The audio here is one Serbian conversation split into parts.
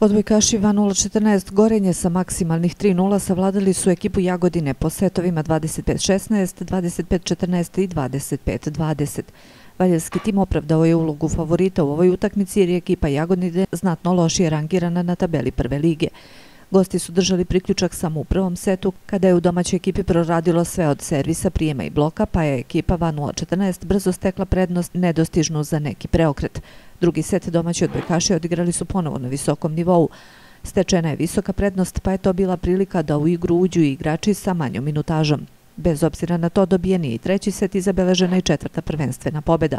Odbojkaši 2-0-14 Gorenje sa maksimalnih 3-0 savladali su ekipu Jagodine po setovima 25-16, 25-14 i 25-20. Valjevski tim opravdao je ulogu favorita u ovoj utakmici jer je ekipa Jagodine znatno lošije rangirana na tabeli prve lige. Gosti su držali priključak samo u prvom setu, kada je u domaćoj ekipi proradilo sve od servisa, prijema i bloka, pa je ekipa 2-0-14 brzo stekla prednost nedostižnu za neki preokret. Drugi set domaći odbojkaši odigrali su ponovo na visokom nivou. Stečena je visoka prednost, pa je to bila prilika da u igru uđu i igrači sa manjom minutažom. Bez obzira na to dobijen je i treći set i zabeležena i četvrta prvenstvena pobjeda.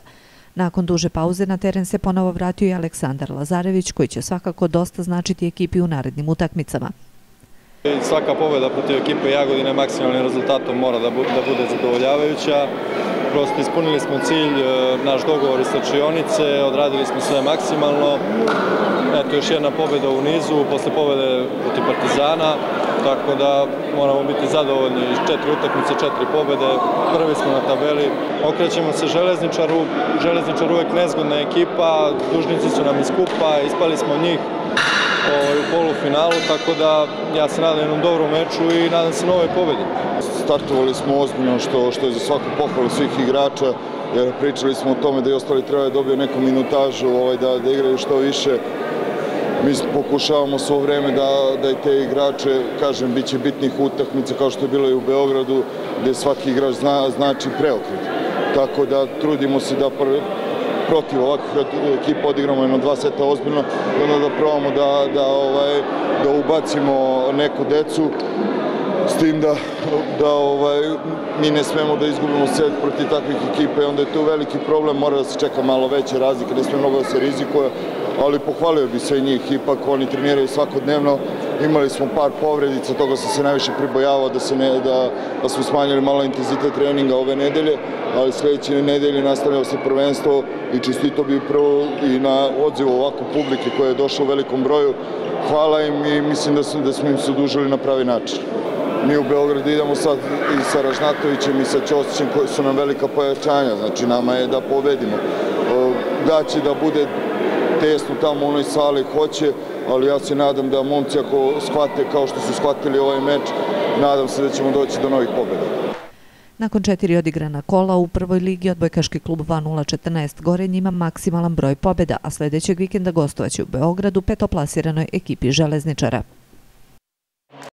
Nakon duže pauze na teren se ponovo vratio i Aleksandar Lazarević, koji će svakako dosta značiti ekipi u narednim utakmicama. Svaka pobjeda protiv ekipe Jagodine maksimalnim rezultatom mora da bude zadovoljavajuća. Prosto ispunili smo cilj, e, naš dogovor iz slačionice, odradili smo sve maksimalno. Eto, još jedna pobjeda u nizu, posle pobjede protiv Partizana, tako da moramo biti zadovoljni iz četiri utakmice, četiri pobjede. Prvi smo na tabeli, okrećemo se Železničaru, Železničar uvek nezgodna ekipa, dužnici su nam iz kupa, ispali smo njih u polufinalu, tako da ja se nadam jednom dobrom meču i nadam se novoj pobjedi. Startovali smo ozbiljno što, što je za svaku pohvalu svih igrača, jer pričali smo o tome da i ostali treba da dobiju neku minutažu, ovaj, da, da igraju što više. Mi pokušavamo svo vreme da, da i te igrače, kažem, bit će bitnih utakmica kao što je bilo i u Beogradu, gde svaki igrač zna, znači preokret. Tako da trudimo se da prvi, protiv ovakvih ekipa odigramo jedno dva seta ozbiljno i onda da probamo da, da, ovaj, da ubacimo neku decu s tim da, da ovaj, mi ne smemo da izgubimo set protiv takvih ekipa i onda je tu veliki problem, mora da se čeka malo veće razlike, ne smije mnogo da se rizikuje, ali pohvalio bi sve njih, ipak oni treniraju svakodnevno, imali smo par povredica, toga sam se najviše pribojavao da, se ne, da, da smo smanjili malo intenzitet treninga ove nedelje, ali sledeće nedelje nastavljamo se prvenstvo i čistito bi prvo i na odzivu ovako publike koja je došla u velikom broju, hvala im i mislim da smo, da smo im se odužili na pravi način. Mi u Beogradu idemo sad i sa Ražnatovićem i sa Ćosićem koji su nam velika pojačanja, znači nama je da pobedimo. Da će da bude tesno tamo u onoj sali, hoće, ali ja se nadam da momci ako shvate kao što su shvatili ovaj meč, nadam se da ćemo doći do novih pobjeda. Nakon četiri odigrana kola u prvoj ligi odbojkaški klub 2014 Gorenj ima maksimalan broj pobjeda, a sljedećeg vikenda gostovaće u Beogradu petoplasiranoj ekipi železničara.